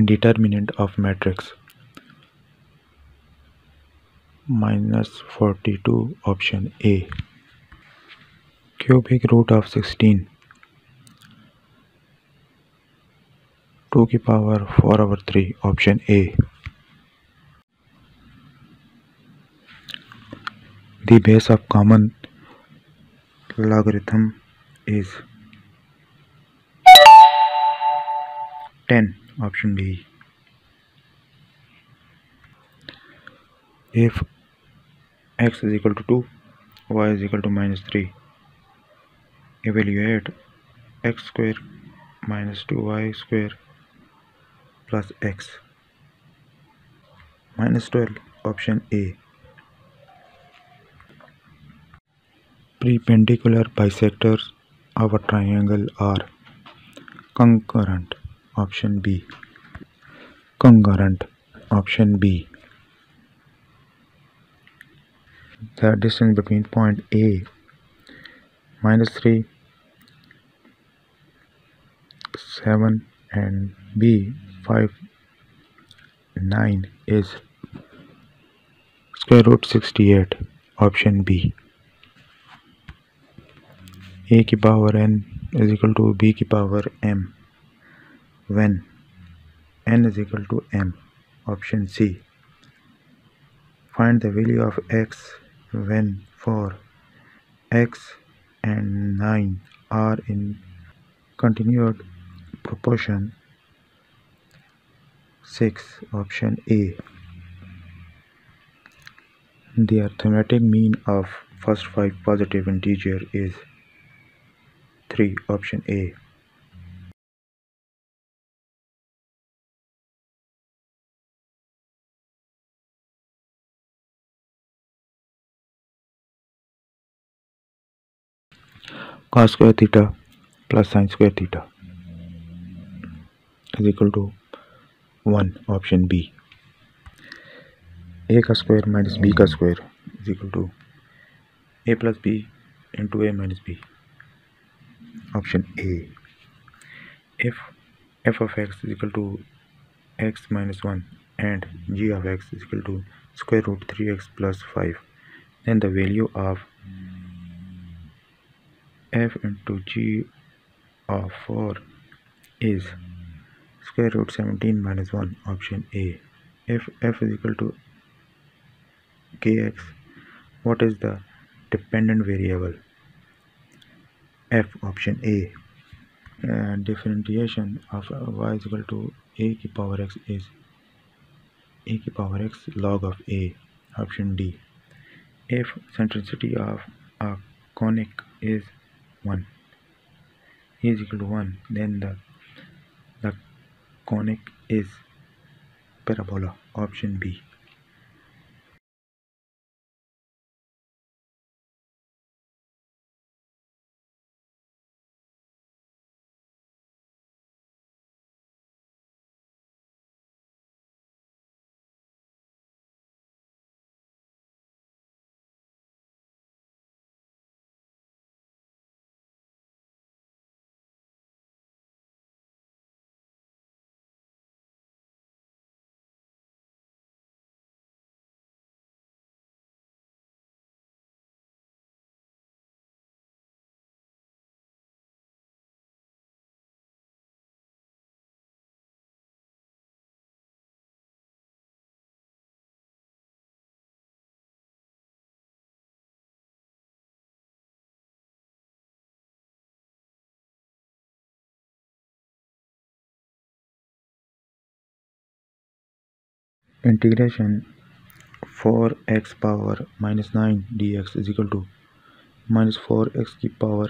Determinant of matrix minus forty two option A cubic root of sixteen two की power four over three option A the base of common logarithm is ten option B if x is equal to 2 y is equal to minus 3 evaluate x square minus 2y square plus x minus 12 option A perpendicular bisectors of a triangle are congruent option B. Congruent, option B. The distance between point A minus three seven and B five nine is square root sixty eight option B A की power N is equal to B की power M when n is equal to m option C. Find the value of x when for x and 9 are in continued proportion. 6 option A. The arithmetic mean of first five positive integer is 3 option A cos square theta plus sine square theta is equal to 1 option b. A का square minus B का square is equal to A plus B into A minus B option A F F of X is equal to X minus one and G of X is equal to square root three X plus five and the value of f into g of 4 is square root 17 minus 1 option A. If f is equal to kx what is the dependent variable? F option a. Uh, differentiation of y is equal to a की power x is a की power x log of a option d. If centricity of a conic is 1 is equal to 1 then the the conic is parabola option b integration 4x power minus 9 dx is equal to minus 4x की power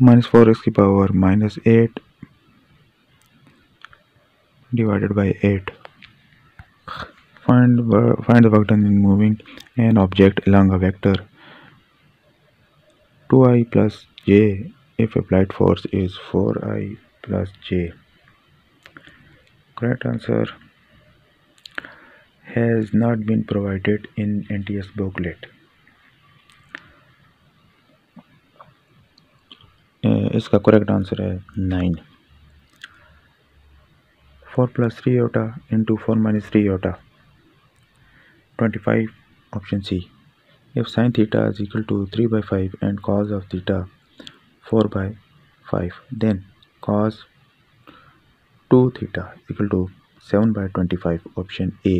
minus 4x की power minus 8 divided by 8 find find the work done in moving an object along a vector 2i plus j if applied force is 4i plus j. Correct answer has not been provided in nts booklet. Uh, its correct answer is 9 4 plus 3 iota into 4 minus 3 iota. 25 option c. If sine theta is equal to 3 by 5 and cos of theta 4 by 5 then cos 2 theta equal to 7 by 25 option A.